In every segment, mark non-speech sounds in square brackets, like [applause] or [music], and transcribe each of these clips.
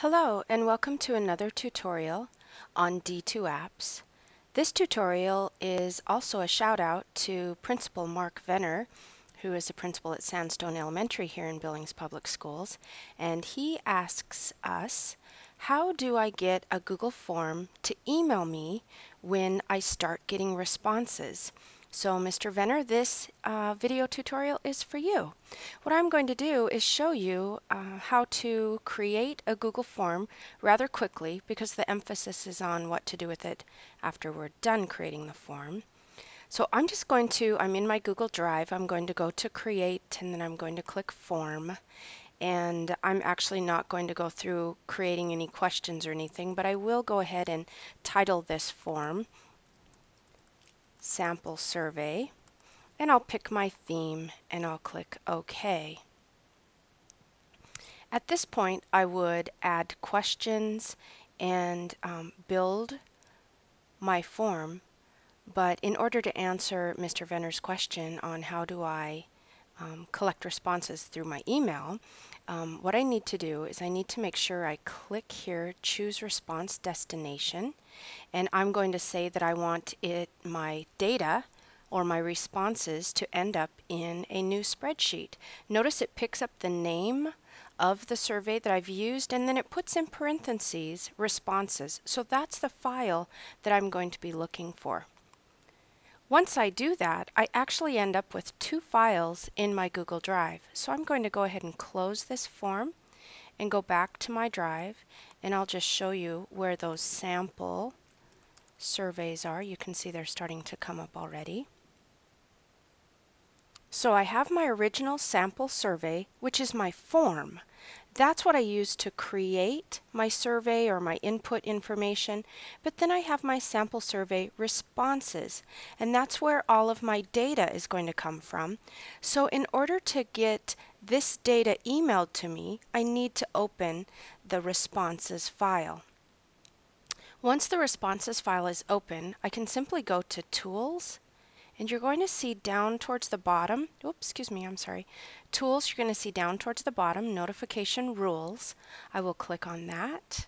Hello and welcome to another tutorial on D2 apps. This tutorial is also a shout out to Principal Mark Venner who is the principal at Sandstone Elementary here in Billings Public Schools and he asks us how do I get a Google form to email me when I start getting responses? So Mr. Venner, this uh, video tutorial is for you. What I'm going to do is show you uh, how to create a Google form rather quickly because the emphasis is on what to do with it after we're done creating the form. So I'm just going to, I'm in my Google Drive, I'm going to go to create and then I'm going to click form and I'm actually not going to go through creating any questions or anything but I will go ahead and title this form sample survey and I'll pick my theme and I'll click OK. At this point I would add questions and um, build my form but in order to answer Mr. Venner's question on how do I um, collect responses through my email, um, what I need to do is I need to make sure I click here, choose response destination, and I'm going to say that I want it my data or my responses to end up in a new spreadsheet. Notice it picks up the name of the survey that I've used and then it puts in parentheses responses. So that's the file that I'm going to be looking for. Once I do that, I actually end up with two files in my Google Drive. So I'm going to go ahead and close this form and go back to my drive and I'll just show you where those sample surveys are. You can see they're starting to come up already. So I have my original sample survey, which is my form. That's what I use to create my survey or my input information, but then I have my sample survey responses, and that's where all of my data is going to come from. So in order to get this data emailed to me, I need to open the responses file. Once the responses file is open, I can simply go to Tools, and you're going to see down towards the bottom, oops, excuse me, I'm sorry, Tools, you're going to see down towards the bottom, Notification Rules. I will click on that.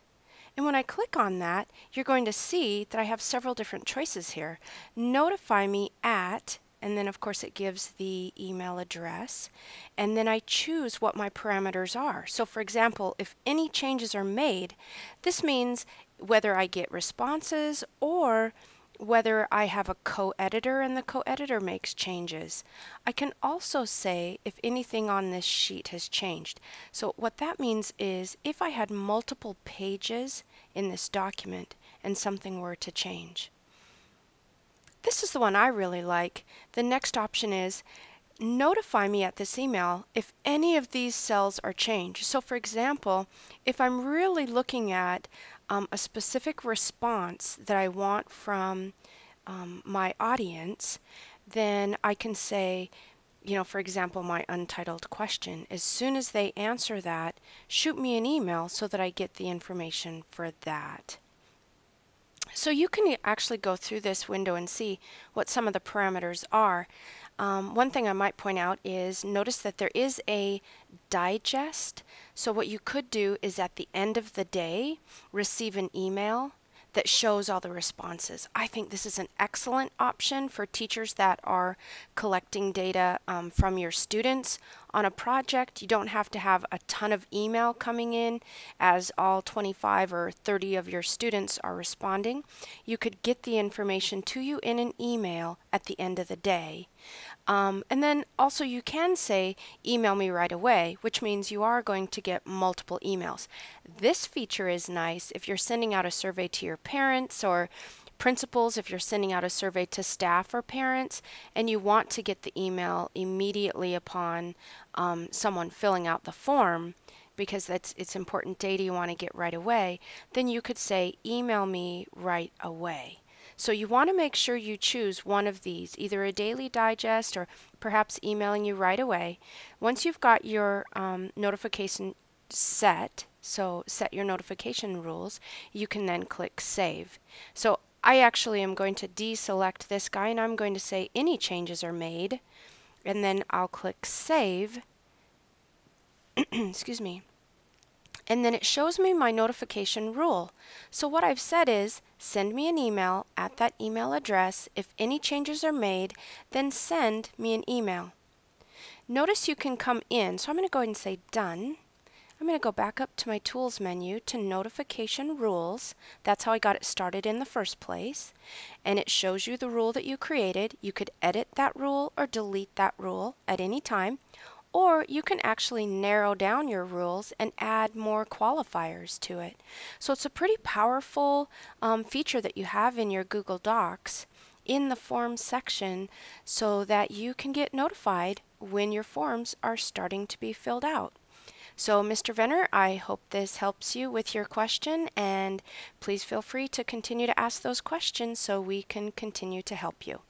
And when I click on that, you're going to see that I have several different choices here. Notify me at, and then of course it gives the email address, and then I choose what my parameters are. So for example, if any changes are made, this means whether I get responses or whether I have a co-editor and the co-editor makes changes. I can also say if anything on this sheet has changed. So what that means is if I had multiple pages in this document and something were to change. This is the one I really like. The next option is notify me at this email if any of these cells are changed. So for example, if I'm really looking at um, a specific response that I want from um, my audience, then I can say, you know, for example, my untitled question, as soon as they answer that, shoot me an email so that I get the information for that. So you can actually go through this window and see what some of the parameters are. Um, one thing I might point out is notice that there is a digest. So what you could do is at the end of the day receive an email that shows all the responses. I think this is an excellent option for teachers that are collecting data um, from your students on a project. You don't have to have a ton of email coming in as all 25 or 30 of your students are responding. You could get the information to you in an email at the end of the day. Um, and then also you can say email me right away, which means you are going to get multiple emails. This feature is nice if you're sending out a survey to your parents or principals if you're sending out a survey to staff or parents and you want to get the email immediately upon um, someone filling out the form because that's it's important data you want to get right away, then you could say email me right away. So you want to make sure you choose one of these, either a daily digest or perhaps emailing you right away. Once you've got your um, notification set, so set your notification rules, you can then click save. So I actually am going to deselect this guy and I'm going to say any changes are made and then I'll click save [clears throat] excuse me and then it shows me my notification rule. So what I've said is send me an email at that email address. If any changes are made, then send me an email. Notice you can come in, so I'm going to go ahead and say done. I'm going to go back up to my Tools menu to Notification Rules. That's how I got it started in the first place. And it shows you the rule that you created. You could edit that rule or delete that rule at any time. Or you can actually narrow down your rules and add more qualifiers to it. So it's a pretty powerful um, feature that you have in your Google Docs in the Forms section so that you can get notified when your forms are starting to be filled out. So, Mr. Venner, I hope this helps you with your question, and please feel free to continue to ask those questions so we can continue to help you.